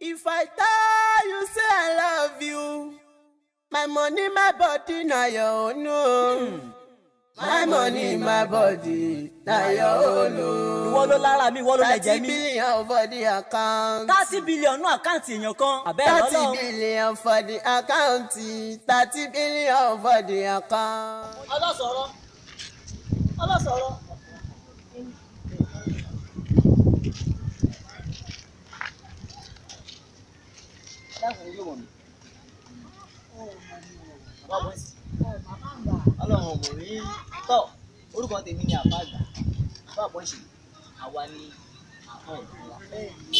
If I tell you say I love you, my money, my body, na your own. o. My money, my body, na your own. o. ìwọ ló lára mi ìwọ ló lè jẹ Thirty billion for the account. thirty billion nú àkáǹtì èèyàn kan àbẹ́ ẹ̀ Thirty billion for the account. Thirty billion for the account. ọlọ́sọ̀rọ̀. Ọlọ́run ò mọ̀ rí tọ́ orúkọ tèmi ni àfáàgbà àfáà bọ́ ṣe àwa ni àfáà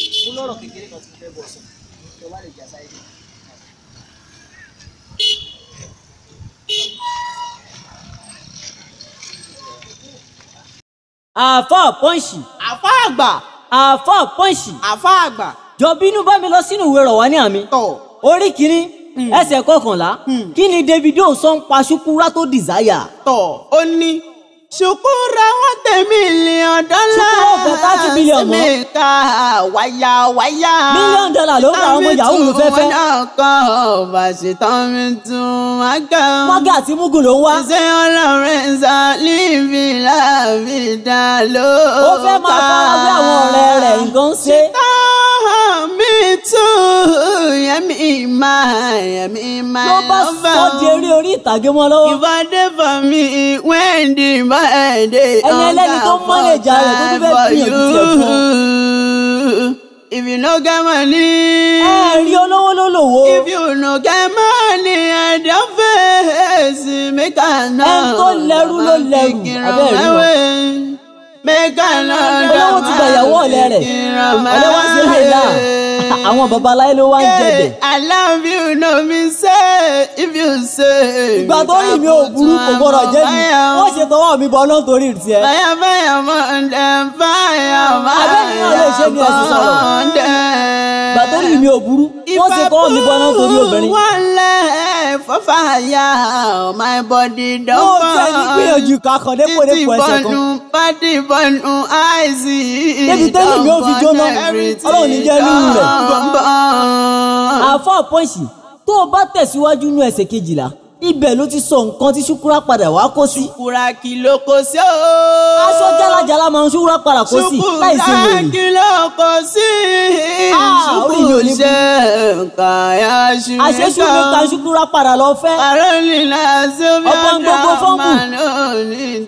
ìlú mo lọ́rọ̀ kékeré kan tí mo fẹ́ bọ̀ sọ wá lè jà sáyé àáfà pọ́ǹsì Àfa àgbà. pọ́ǹsì Àfa àgbà. Jọ bínú bá mi lọ sínú ìwé rọ̀ wá ní àmì. Orí kìíní ẹsẹ̀ kọkànlá kí ni Davido sọ ń pa ṣukura tó desire. tọ̀ ó ní. ṣùkúrà wọn tẹ mílíọ̀n dọ́là. Ṣùkúrà ọ̀fẹ́ 30 billion mọ́. sí mi ká wáyà wáyà. Mílíọ̀nù dọ́là ló ń ra ọmọ yahoo ló fẹ́ fẹ́. àmì tí wọn kọ́ bàṣetán mi tún wá gà. mọ́gà àti mugun ló ń wá. ṣé ọlọ́run ṣá níbi láàbì dá ló. ó fẹ́ máa fara wé àwọn ọ̀rẹ́ rẹ̀ nǹkan ṣe. Máa yẹmi máa. ló bá sọ di eré orí ìtàgé mọ́ lọ́wọ́. Ìbàdí for me when the birthday Ẹni ẹlẹ́ni tó mọ́nẹ̀jà rẹ̀ tó tún fẹ́ gbìyànjú tiẹ̀ fún. If you no get money. ẹ rí olówó ló lòwó. If you no get money, I don face make I know. Ẹni tó lẹ́rú ló lẹ́rù, abẹ́ rí wọn. Make I know. olówó ti gba ìyàwó ọ̀lẹ́ rẹ̀ ọ̀lẹ́ wá sí hàìlá àwọn babaláyé ló wá ń jẹ̀bẹ̀. I love you, no me say, if you say. ìgbà tó rí mi ò burú kò gbọ́dọ̀ jẹ́ mi wọ́n ṣe tọwọ́ mi bọ́ náà torí tiẹ̀. Abẹ́ni náà lè ṣe ní ẹ̀sìn sọ̀rọ̀. Monday. ìgbà tó rí mi ò burú wọ́n ṣe tọwọ́ mi bọ́ náà torí obìnrin. For fire, my body don't tiẹ̀ ní gbìyànjú kakàn dépò dépò ẹsẹ̀ kan. Body bọ̀nù àìsí. Débi tẹ́lẹ̀ mi ò fi jóná, Ọlọ́run ní jẹ́ rírun rẹ̀. àáfà pọ́ǹsì tó o bá tẹ̀síwájú nú ẹsẹ̀ kejìlá ibẹ̀ ló ti sọ nǹkan tí ṣúkúrà padà wá kó sí. Kúra kí ló kó sí o. aṣọ jálajàla máa ń ṣúkúrà padà kó sí láì Ṣùkúra wèrè. kí ló kó sí. Orí mi ò ní ṣùgbọ́n. àṣeṣù mi kan ṣúkúrà padà lọ fẹ́. Ọba ń gbogbo fọ́ọ̀mù.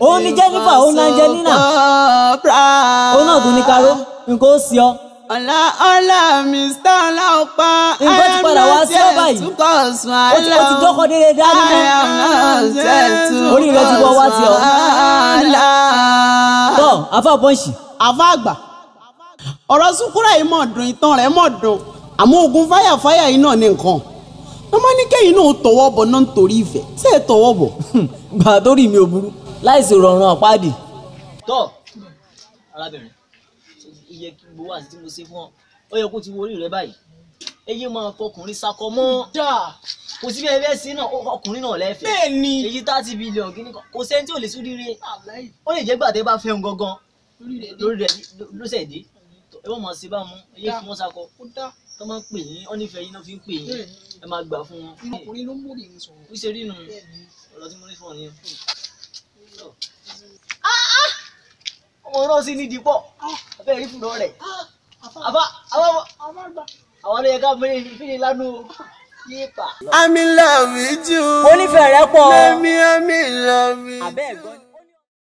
Òun ni Jennifer, òun ni Angelina. òun náà tún ní karó nǹkan ó sí ọ. Ọlá ọlá Mr. Ọlọ́pà. Nǹkan ti padà wá sí ọ báyìí. ó ti ó ti dọ́kọ̀ dédé dání mọ́. Orí rẹ ti wọ́ wá sí ọ. tọ́ àáfà pọ́ǹsì Àfa àgbà. Ọ̀rọ̀ Súkúrà yìí mọ̀ dùn ìtàn rẹ̀ mọ̀ dùn. Àmọ́ ogun fáyàfáyà yìí náà ní nǹkan. Ọmọ ní kẹ́yìn náà tọwọ́ bọ̀ náà nítorí ìfẹ́. Ṣé ẹ tọwọ́ bọ̀? gbà tó rí mi ò burú láìsí rọrùn àpáàdì. tọ́ arábìnrin iye kí gbowó àti tí mo ṣe fún ọ ó yẹ kó ti wo orí rẹ báyìí èyí máa fọkùnrin sakọ mọ́ kò sí bẹ́ẹ̀ bẹ́ẹ̀ sí náà ọkùnrin náà lẹ́fẹ̀ẹ́ Bẹ́ẹ̀ni. èyí thirty billion kìíní kan kò sẹ́ni tí ò lè sún rírẹ ó lè jẹ́ gbàdé bá fẹ́ ń gangan lórí rẹ ló dé ẹ wọ́n máa ṣe bá mu èyí fún wọn sakọ tó máa ń pè yín ọ́ nífẹ̀ẹ́ yín náà fi ń pè yín. Ẹ máa gbà fún wọn. Ọkùnrin ló ń bòrè ń sọ̀rọ̀. ó ṣe rí nu ọ̀rọ̀ tí mo ní fún ọ nìyẹn. ọmọ náà sì ní ìdìpọ̀ abẹ́ rí fúnra rẹ̀. Àwọn yẹ ká fẹ́ fílẹ̀ lánàá o. I'm in love with you. onífẹ̀ẹ́ rẹ pọ̀. Let me, I'm in love with you. abẹ́ ẹ̀gbọ́n.